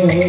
Oh,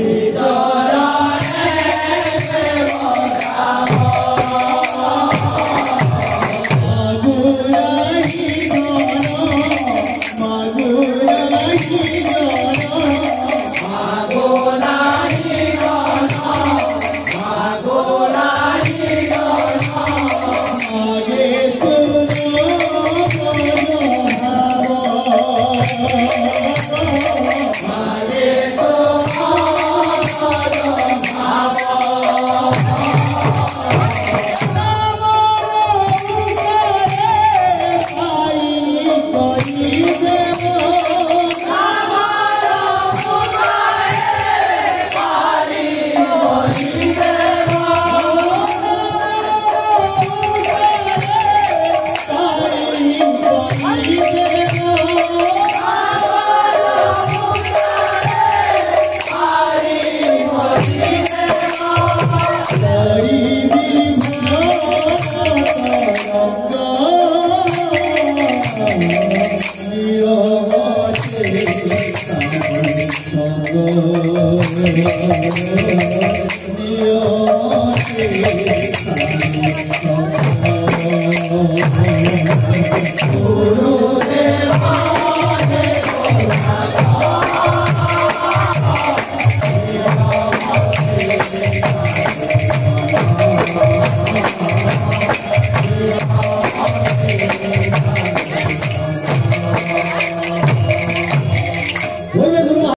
Sita